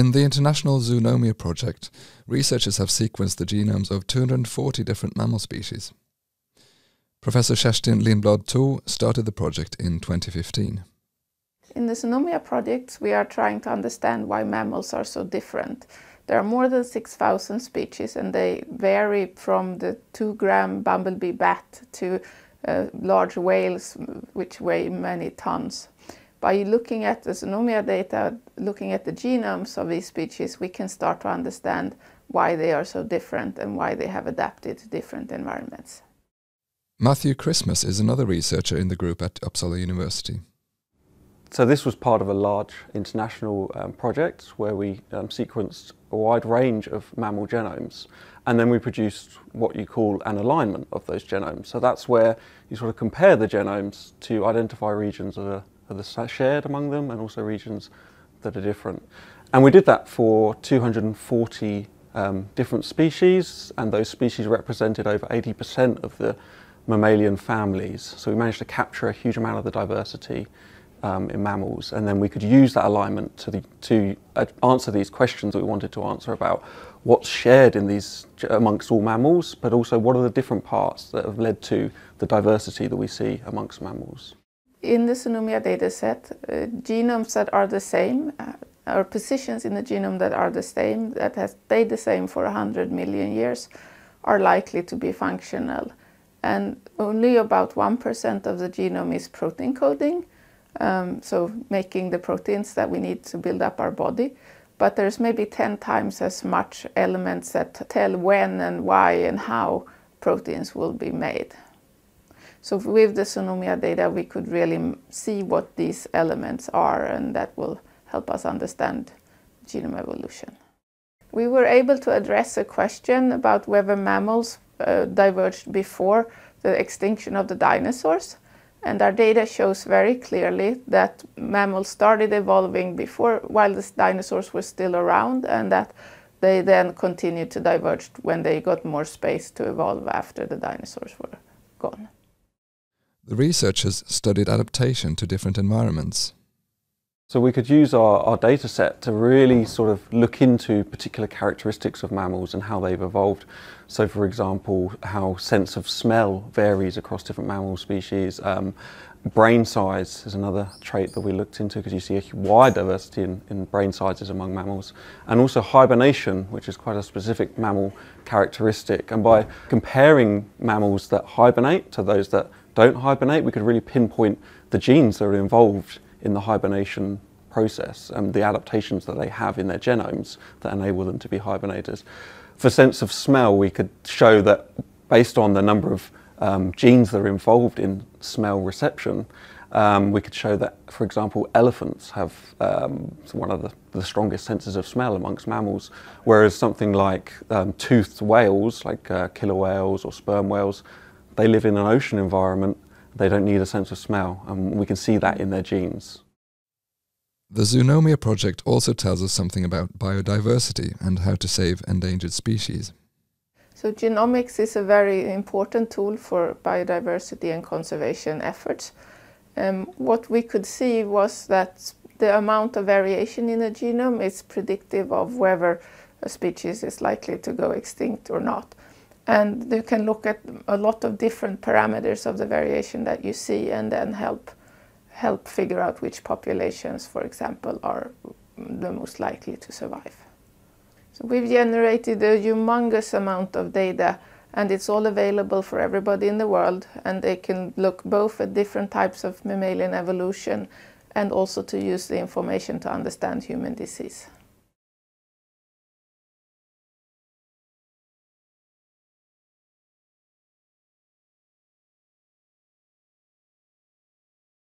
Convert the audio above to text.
In the International Zoonomia project, researchers have sequenced the genomes of 240 different mammal species. Professor Kerstin Lindblad-Toh started the project in 2015. In the Zoonomia project, we are trying to understand why mammals are so different. There are more than 6,000 species and they vary from the 2 gram bumblebee bat to uh, large whales which weigh many tons. By looking at the Zoonomia data, looking at the genomes of these species, we can start to understand why they are so different and why they have adapted to different environments. Matthew Christmas is another researcher in the group at Uppsala University. So this was part of a large international um, project where we um, sequenced a wide range of mammal genomes and then we produced what you call an alignment of those genomes. So that's where you sort of compare the genomes to identify regions that are, that are shared among them and also regions that are different. And we did that for 240 um, different species and those species represented over 80% of the mammalian families. So we managed to capture a huge amount of the diversity um, in mammals, and then we could use that alignment to, the, to uh, answer these questions that we wanted to answer about what's shared in these amongst all mammals, but also what are the different parts that have led to the diversity that we see amongst mammals. In the Zoonomia dataset, uh, genomes that are the same, uh, or positions in the genome that are the same, that has stayed the same for 100 million years, are likely to be functional. And only about 1% of the genome is protein coding, um, so making the proteins that we need to build up our body. But there's maybe 10 times as much elements that tell when and why and how proteins will be made. So with the Zoonomia data, we could really see what these elements are and that will help us understand genome evolution. We were able to address a question about whether mammals uh, diverged before the extinction of the dinosaurs. And our data shows very clearly that mammals started evolving before, while the dinosaurs were still around, and that they then continued to diverge when they got more space to evolve after the dinosaurs were gone. The researchers studied adaptation to different environments. So we could use our, our data set to really sort of look into particular characteristics of mammals and how they've evolved. So for example, how sense of smell varies across different mammal species. Um, brain size is another trait that we looked into because you see a wide diversity in, in brain sizes among mammals. And also hibernation, which is quite a specific mammal characteristic. And by comparing mammals that hibernate to those that don't hibernate, we could really pinpoint the genes that are involved in the hibernation process and the adaptations that they have in their genomes that enable them to be hibernators. For sense of smell, we could show that based on the number of um, genes that are involved in smell reception, um, we could show that, for example, elephants have um, one of the, the, strongest senses of smell amongst mammals, whereas something like um, toothed whales, like uh, killer whales or sperm whales, they live in an ocean environment they don't need a sense of smell, and we can see that in their genes. The Zoonomia project also tells us something about biodiversity and how to save endangered species. So genomics is a very important tool for biodiversity and conservation efforts. Um, what we could see was that the amount of variation in a genome is predictive of whether a species is likely to go extinct or not. And you can look at a lot of different parameters of the variation that you see and then help, help figure out which populations, for example, are the most likely to survive. So we've generated a humongous amount of data and it's all available for everybody in the world and they can look both at different types of mammalian evolution and also to use the information to understand human disease.